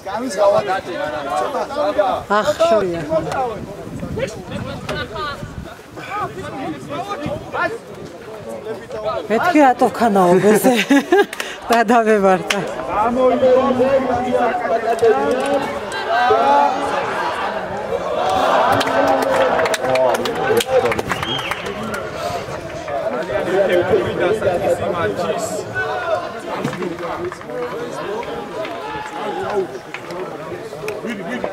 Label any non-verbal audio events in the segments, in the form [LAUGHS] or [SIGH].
სკამის გავადაჭი ცოტა ახ შორია მეთქი რატო ქანაო ბეზე დადავებარდა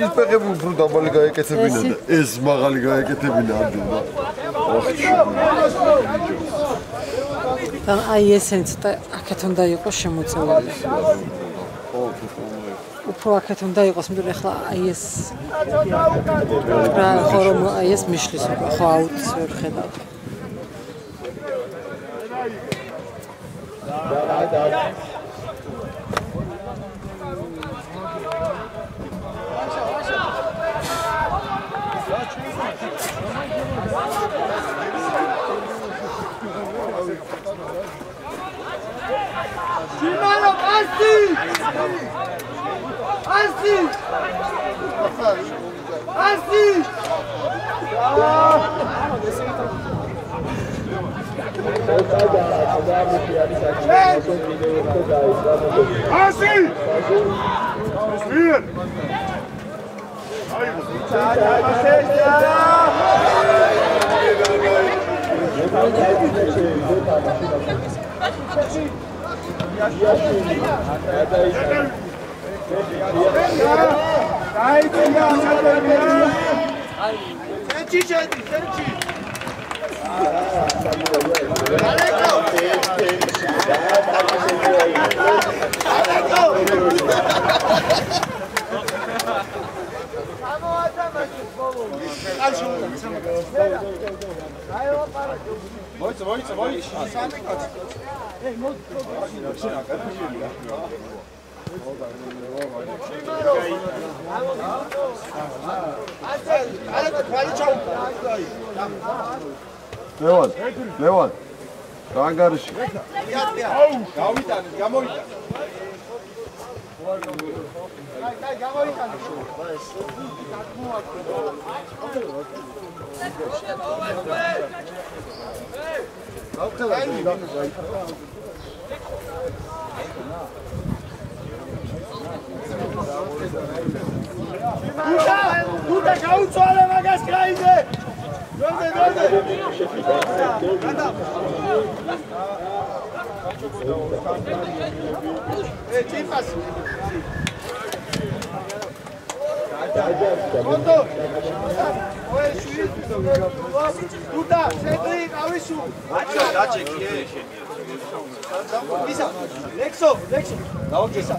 ის პეღები უფრო დაბალი გაეკეთებინა და ეს მაღალი გაეკეთებინა ამდენ და აი ესენც და აქეთ უნდა იყოს შემოწეული. უფრო აქეთ უნდა იყოს მე ახლა აი ეს რა ხო რომ აი ეს მიშლის უკვე ხო აუტს ვერ ხედავ Assim! Assim! Assim! Assim! Desvieren! Thank you. სიმანო პასი პასი პასი პასი სვიერ აი დაიწყება ამბებია ეჩი ჩეთი ეჩი მოიცა მოიცა მოიცა სამი კაცი. ლევან ლევან. რანგარიში გავიტანეთ გამოიტანეთ გუდა Guter, guter Grauzone, Magaskreise! Leute, Leute! Hey, Tiefers! კონდო ოე შვი გუდა შეგრი ყავიშუ აჩო დაჭეკიე ისა ლექსო ლექსო დაუჭისა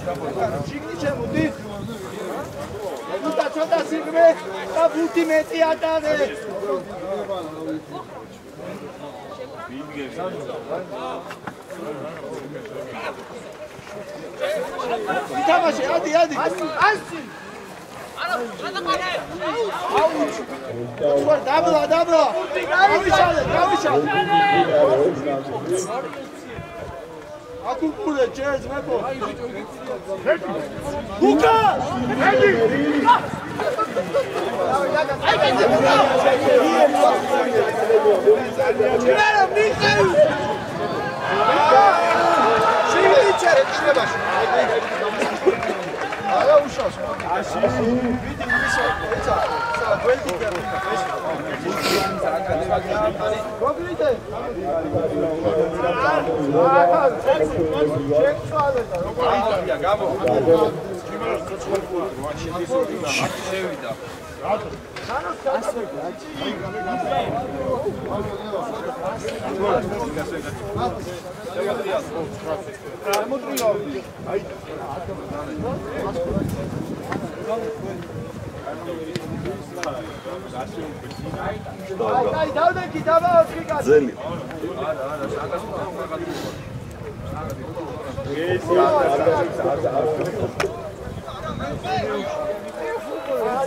შიგნი შემოდი გუდა ცოტა სიგმე და ბუთი მეტი ატარე ითამაშე ადი ადი ასი Dobro, dobro. Kavičale, kavičale. Ako bude, čez, lepo. Lukas! Hedi! Ajde, ne budu! Čuverom, nisaju! Šimiće! Šimiće! არა უშავს აში ვიდი მისო ეცა სა გვერდი გოგრიდე აა გამო შევიდა აი, აი, დავდექი, დავაოთხი კაცი. ძელი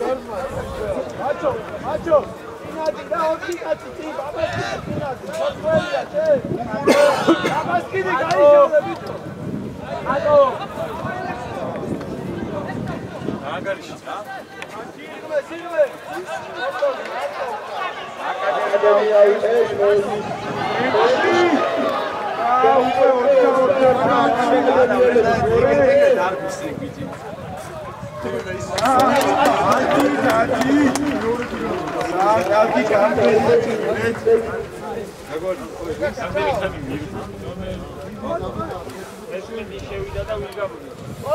მაჩო, მაჩო. ინადი და ოთხი კაცი, წი, ბაბასკიდი, ინადი. მოწველია, შე. ბაბასკიდი, გაიშალე, ბიჭო. ატო. ანგარიში, ა? სიგმე, სიგმე. ატო, ატო. აკადემია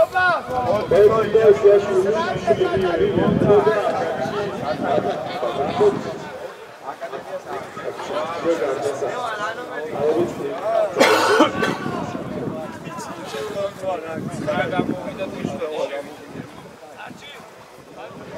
ოპა! ისა, მაჩო, აიზე, გაუცვალე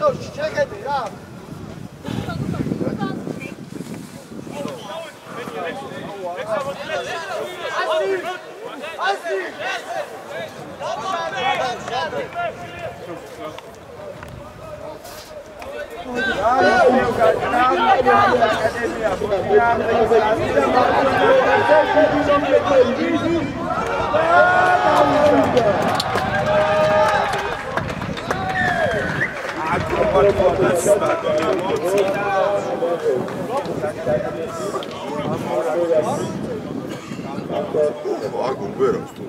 Dur çiçek edin ya. Thank you. რა. ასი! ასი! აქ უბერავს თუ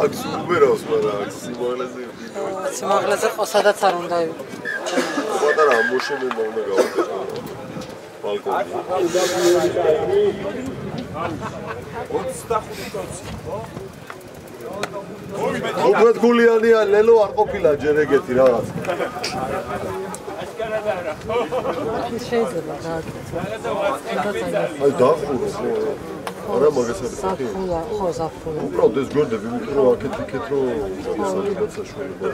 აქ უბერავს მაგრამ აქ სიმაღლეზე სიმაღლეზე ყოსადაც არ უნდა იყო. პატარა ამოშენება უნდა გავაკეთო ბალკონი მოგეთ გულიანია ლელო არ ყოფილა ჯერ ეგეთი რაღაც შეიძლება გააკეთო. აი დახურო არა მაგას არის ხი საფულა, ხო, საფულა. უბრალოდ ეს გვერდები იმიტომ რომ აქეთ იქეთ რომ საშუალება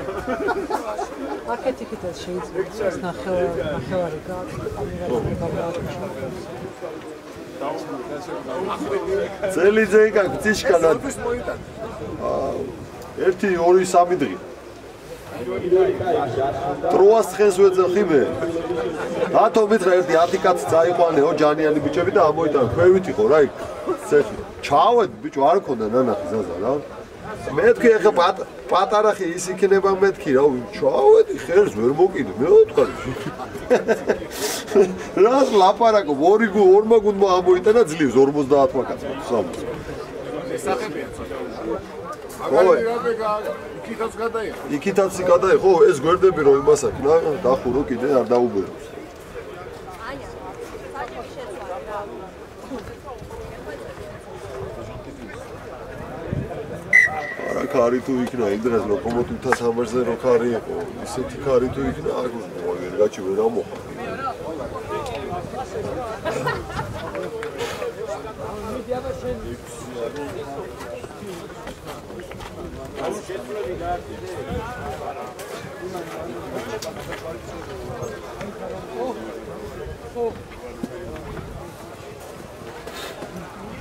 [LAUGHS] აქეთ იქითაც შეიძლება ეს ნახევარი ნახევარი გააკეთო. წელი ძენკა გწიშკანა ერთი ორი სამი დღე. ტროას ხეს ვეძახი მე რატო მითხრა ერთი 10 კაცი წაიყვანეო ჯანიანი ბიჭები და ამოიტანა ქვევით იყო რა იქ? ცეხი ჩავედ ბიჭო არ ქონდა ნანახი ზაზა რა? მეთქი ახლა პატ- პატარა ხი ის იქნება მეთქი რა? ჩავედი ხერს ვერ მოკიდე მე ვთქვი [LAUGHS] რას ლაპარაკო ორი გუ ორმა გუნდმა ამოიტანა ძლივს 50 კაცმა სამს ხო იქითაც გადაიხო. იქითაც გადაიხო ეს გვერდები რომ იმას აქვს რა დახურო კიდე არ დაუბეროს არა კარი თუ იქნა იმ დღეს ლოკომოტივთა სამარზე რო კარი იყო ისეთი კარი თუ იქნა აქ ვაგერ გაჩი ვერ ამოხა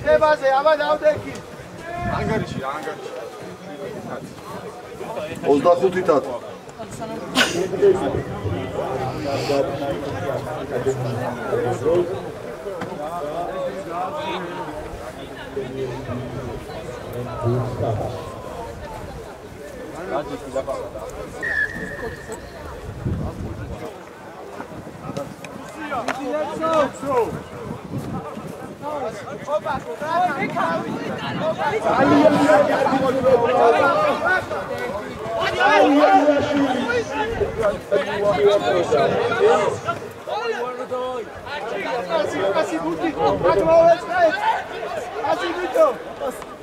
ხებაზე, აბა დავდექი. ანგარიში ანგარიში. 25 თათ ოპა, რა? Passi, passi, passi, passi, passi, passi, passi,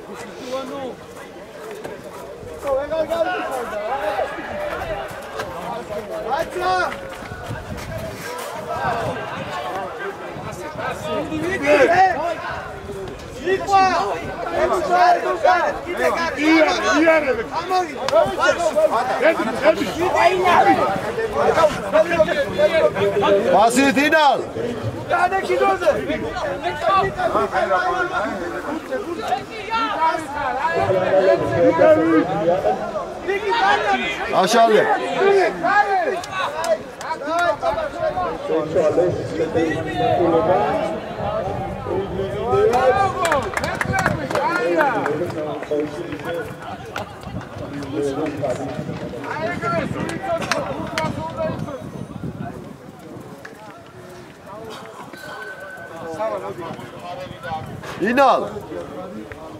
Was ist Hinal? Ja, der Kidose! Gut, gut, gut! კიდე კარგი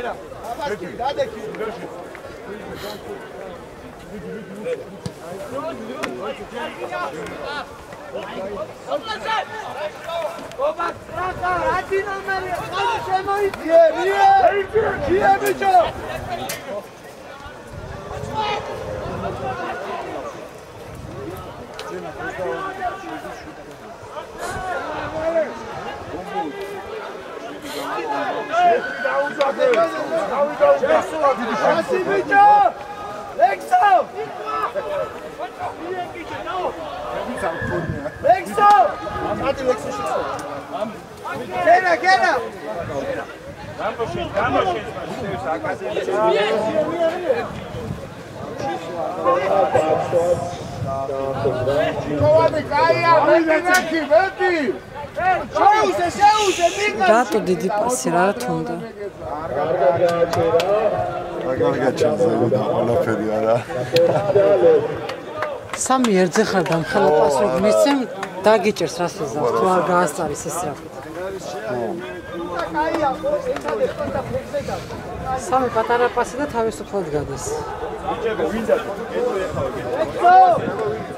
lira. Peki. Daha da 200 lira. Thank you. მიე ბიჭო ლექსო ლექსო მათი ლექსო შეცდო კერა კერა კოვადი კაია, მეტი, მეტი. შეუზე შეუზე მიგა რატო დიდი პასი? რა თუნდა? აგარგა ჩაზედა ყველაფერი არა სამი ერთზე ხარ დამხელა პასი რომ მისცემ დაგიჭერს რას ეზავს თუ არ გაასწარის ეს რა. და სამი პატარა პასი და თავისუფლად გადის ლექსო უტე ეგრე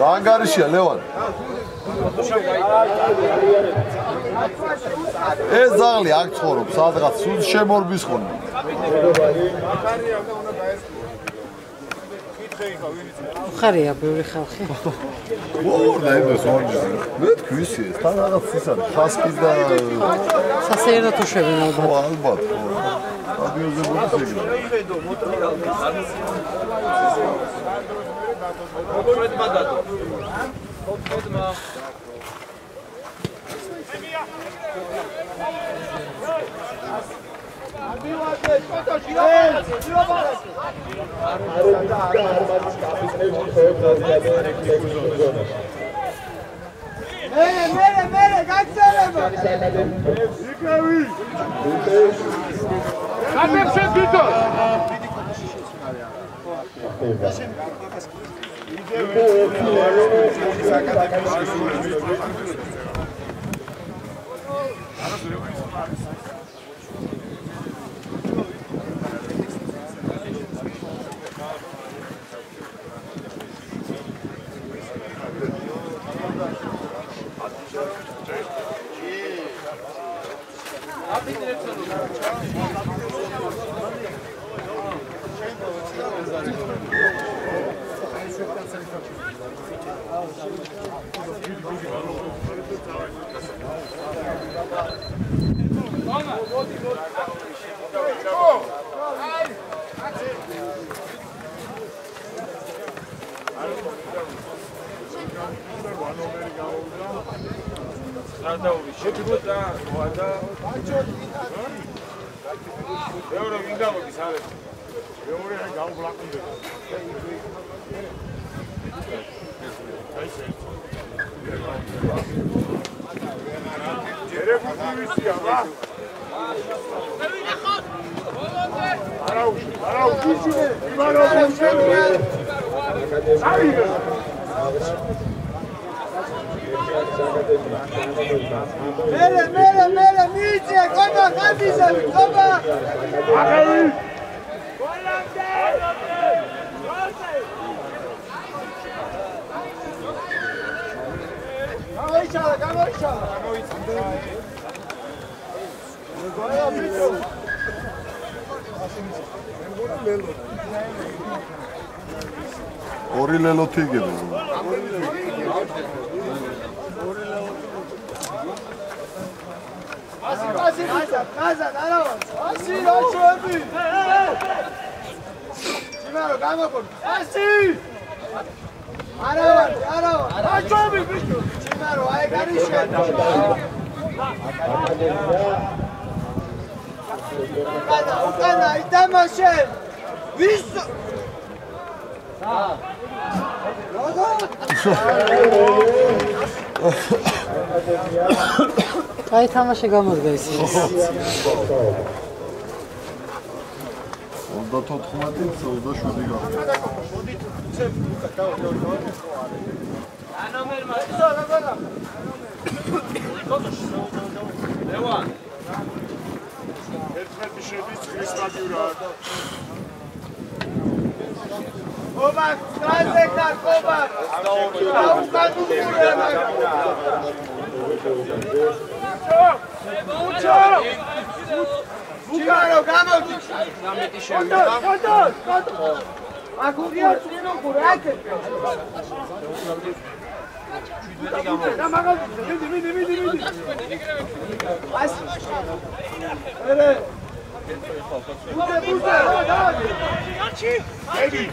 გაანგარიშია ლევან. ეს ზაღლი აქ ცხოვრობს სადღაც სულ შემორბის ხოლმე ხარია ბევრი ხალხი. მოვორდა იმას ორჯერ მე თქვისი ეს თან რაღაც ის არის ხასკის და სასეირნოდ უშვებენ ალბათ ხო ალბათ ხო სტადიონზე მოდის ეგრე მივაძე ფოტოში რა მივაბარეს მე მე მე გაჩერება იკევი. გადერჩე თვითონ აკადემიის ზადაური შეგდა და მეორე ვინ გამოდის არის მეორე რა გამბლაკუნდება ერეგული ვისია ვა. შევინახოთ ბოლომდე არაუში. არაუში იმანოვი შევინახოთ აი მერე მერე მერე მიიწია კობა ხანდისა კობა აღელი. გამოიშალა გამოიშალა გოლა ბიჭო ორი ლელოთი იგებენ. ასი ასი ბიჭო ყაზან არავა ასი რაჩოები სიმარო გამოგონ ასი არავა არავა რაჩოები ბიჭო სიმარო აი გარიშე უკანა უკანა იდამაშე ვის კაი თამაში გამოდგა ის. 34 27 გახდა. ერთმეტი შედის ხრის მაგივრად. ობა ტრანზექტა ყობა აუკანურე უჩო უკარო Bucaro, Gamoti! Non mi dice nulla. Conto, conto! Ma curioso, io non curo, anche Vedi, vedi, vedi, vedi! Vedi! Bute, bute! Vedi!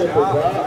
ვიცხობა. აკადემია